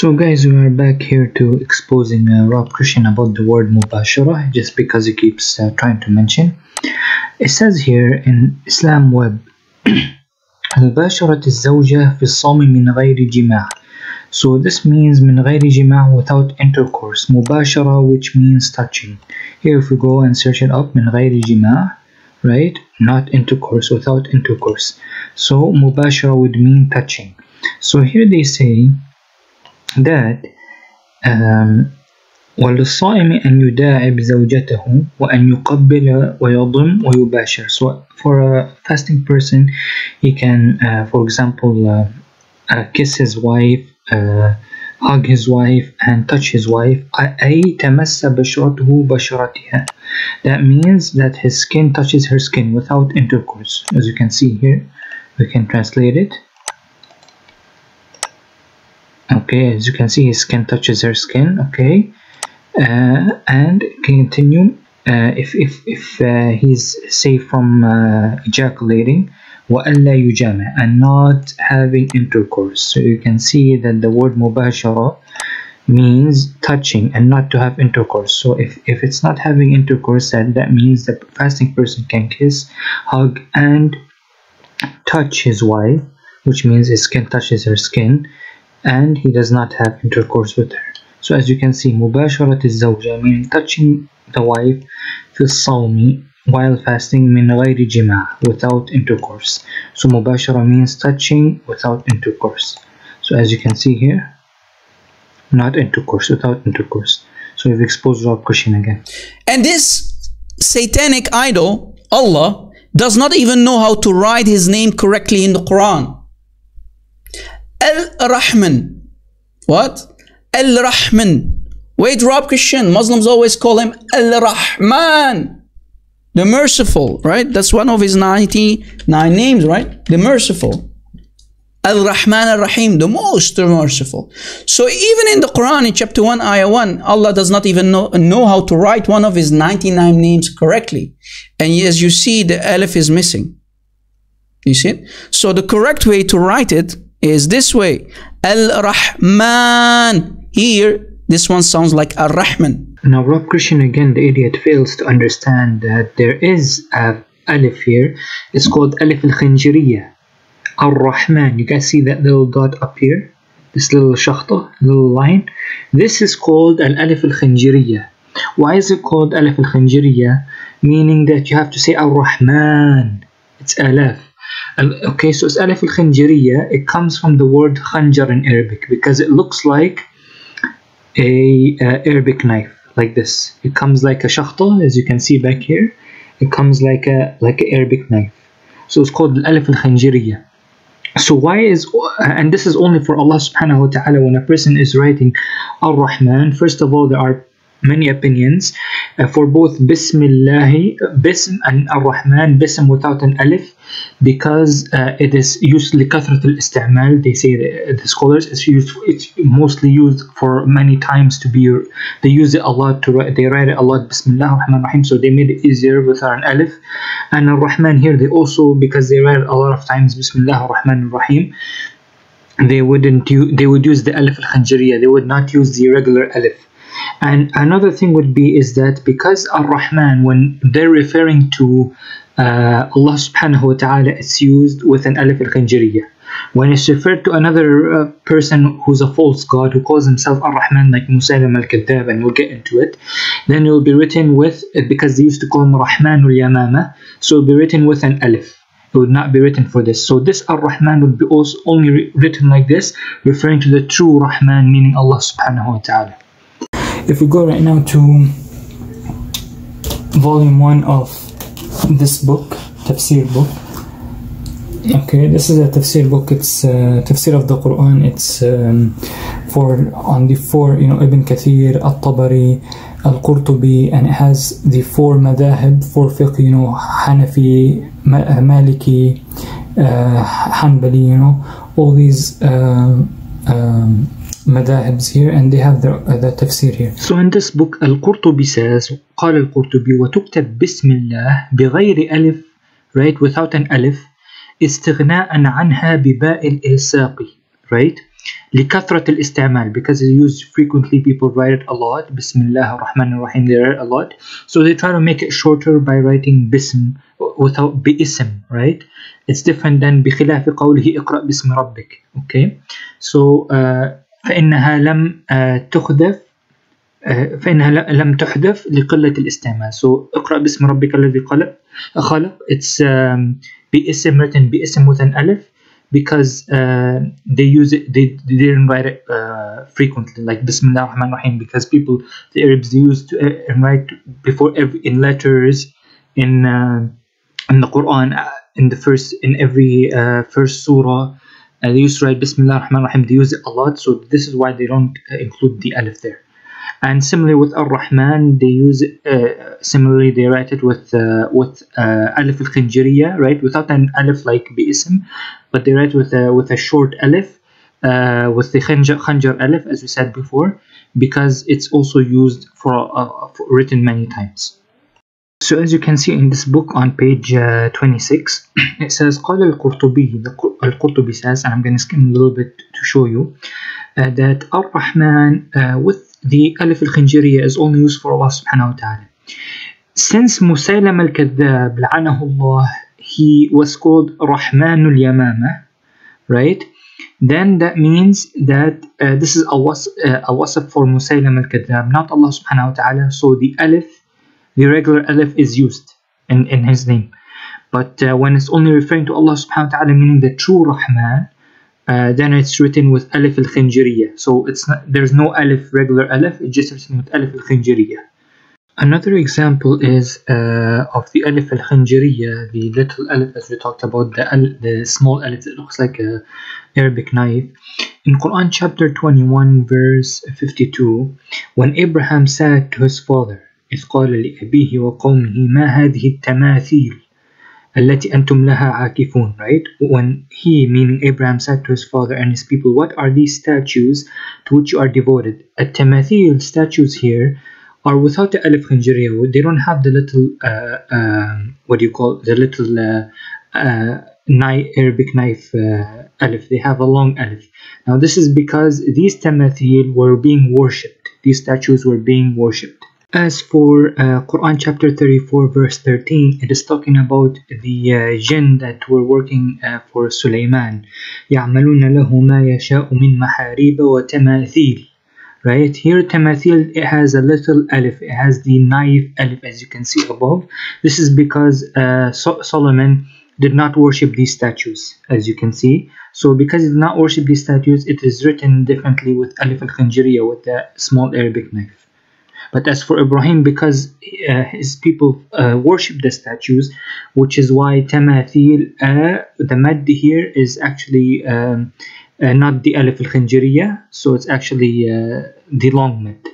So guys, we are back here to exposing uh, Rob Christian about the word mubashara just because he keeps uh, trying to mention. It says here in Islam Web مباشرة الزوجة في الصوم من غير جماع So this means من غير جماع without intercourse مباشرة which means touching Here if we go and search it up من غير جماع right not intercourse without intercourse so مباشرة would mean touching so here they say that um, وللصائم أن يداعب زوجته وأن يقبل ويضم ويباشر so for a fasting person he can uh, for example uh, uh, kiss his wife uh, hug his wife and touch his wife أي تمس بشرته بشرتها that means that his skin touches her skin without intercourse as you can see here we can translate it okay as you can see his skin touches her skin okay uh, and continue uh, if if if uh, he's safe from uh, ejaculating وألا يجامع and not having intercourse so you can see that the word مباشرة means touching and not to have intercourse so if, if it's not having intercourse then that means the fasting person can kiss hug and touch his wife which means his skin touches her skin and he does not have intercourse with her so as you can see مباشرة الزوجة meaning touching the wife في الصوم while fasting من غير جماع without intercourse so مباشرة means touching without intercourse so as you can see here not intercourse without intercourse so we've exposed our question again And this satanic idol, Allah, does not even know how to write his name correctly in the Quran. Al Rahman. What? Al Rahman. Wait, Rob Christian. Muslims always call him Al Rahman. The merciful, right? That's one of his 99 names, right? The merciful. Al Rahman Al Rahim, the most merciful. So even in the Quran, in chapter 1, ayah 1, Allah does not even know, know how to write one of his 99 names correctly. And as you see, the alif is missing. You see it? So the correct way to write it is this way. Al Rahman. Here, this one sounds like Ar Rahman. Now Rob Christian again, the idiot fails to understand that there is a alif here. It's called alif al-khinjiriya. Ar-Rahman. You guys see that little dot up here? This little shakhta, little line. This is called al-alif al-khinjiriya. Why is it called alif al-khinjiriya? Meaning that you have to say Ar-Rahman. It's alif. Okay, so alif al-khinjiriya. It comes from the word khanjar in Arabic because it looks like a Arabic knife like this. It comes like a shakhta, as you can see back here. It comes like a like an Arabic knife. So it's called al-alif al-khanjiriya. So why is and this is only for Allah subhanahu wa ta'ala when a person is writing Ar-Rahman first of all there are many opinions uh, for both Bismillah Bism and Ar-Rahman Bism without an alif because uh, it is used لكثرة الاستعمال they say the, the scholars it's used it's mostly used for many times to be they use it a lot to write they write it a lot Bismillah Ar-Rahman Rahim so they made it easier without an alif and Ar-Rahman here they also because they write it a lot of times Bismillah Ar-Rahman Rahim they wouldn't use, they would use the alif al-khanjariya they would not use the regular alif and another thing would be is that because ar-rahman when they're referring to uh, allah subhanahu wa ta'ala it's used with an alif al-khanjariya when it's referred to another uh, person who's a false god who calls himself ar-rahman like musaylim al-kadhab and we'll get into it then it will be written with because they used to call him rahman al-yamama so it will be written with an alif it would not be written for this. So this Ar-Rahman would be also only written like this, referring to the true Rahman, meaning Allah subhanahu wa ta'ala. If we go right now to volume 1 of this book, Tafsir book. Okay, this is a Tafsir book. It's uh, Tafsir of the Quran. It's um, for on the four, you know, Ibn Kathir, At-Tabari, Al-Qurtubi, and it has the four madahib, four fiqh, you know, Hanafi, Ma- uh, Maliki, uh, Hanbali, you know, all these um, um, madahibs here, and they have the, uh, the tafsir here. So in this book, Al-Qurtubi says, قال القرطبي وتكتب بسم الله بغير ألف, right, without an alif, استغناء عنها بباء الإلصاق, right? لكثرة الاستعمال because it's used frequently people write it a lot بسم الله الرحمن الرحيم they write it a lot so they try to make it shorter by writing بسم without باسم right it's different than بخلاف قوله اقرأ باسم ربك okay so uh, فإنها لم uh, تخذف uh, فإنها لم تحذف لقلة الاستعمال so اقرأ باسم ربك الذي خلق خلق it's um, باسم written باسم with an because uh, they use it they, they didn't write it uh, frequently like Bismillah Rahman Rahim because people the Arabs they used to uh, write before every in letters in uh, in the Quran in the first in every uh, first surah they used to write Bismillah Rahman Rahim they use it a lot so this is why they don't include the alif there and similarly with Ar-Rahman they use it, uh, similarly they write it with uh, with uh, alif al-khinjiriya right without an alif like bi'ism but they write with a with a short alif uh, with the khanjar, khanjar alif as we said before because it's also used for, uh, for written many times so as you can see in this book on page uh, 26 it says قال القرطبي القرطبي says and I'm going to skim a little bit to show you that Ar-Rahman with the alif al-khinjiriya is only used for Allah subhanahu wa ta'ala. Since Musaylam al-Kadhab, la'anahullah, he was called Rahmanul Yamama, right? Then that means that uh, this is a, was, uh, a wasf for Musaylam al-Kadhab, not Allah subhanahu wa ta'ala. So the alif, the regular alif is used in, in his name. But uh, when it's only referring to Allah subhanahu wa ta'ala, meaning the true Rahman, uh, then it's written with alif al-khinjiriya so it's not there's no alif regular alif it's just written with alif al-khinjiriya another example is uh, of the alif al-khinjiriya the little alif as we talked about the, the small alif that looks like a Arabic knife in Quran chapter 21 verse 52 when Abraham said to his father إذ قال لأبيه وقومه ما هذه التماثيل التي أنتم لها عاكفون right when he meaning Abraham said to his father and his people what are these statues to which you are devoted التماثيل statues here are without the alif khinjiriya they don't have the little uh, um, what do you call it? the little uh, uh, knife, Arabic knife uh, alif they have a long alif now this is because these tamathil were being worshipped these statues were being worshipped as for uh, Quran chapter 34 verse 13 it is talking about the uh, jinn that were working uh, for Sulaiman يعملون له ما يشاء من محاريب وتماثيل right here tamathil it has a little alif it has the knife alif as you can see above this is because uh, so Solomon did not worship these statues as you can see so because he did not worship these statues it is written differently with alif al-khinjiriya with the small Arabic knife but as for Ibrahim, because uh, his people uh, worship the statues, which is why tamathil, uh, the mad here is actually um, not the alif al khinjiriya, so it's actually the long mad.